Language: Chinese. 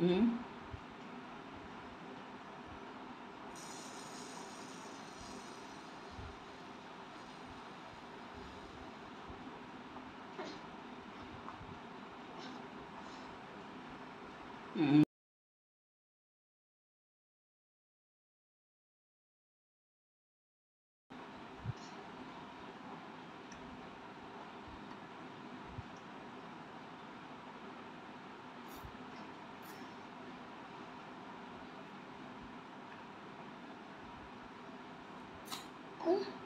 嗯。嗯。嗯。